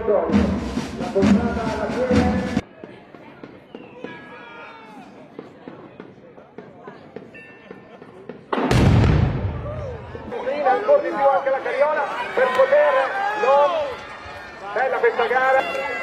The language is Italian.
vittoria. La portata alla guerra. ancora di più anche la Cariola per poter non bella questa gara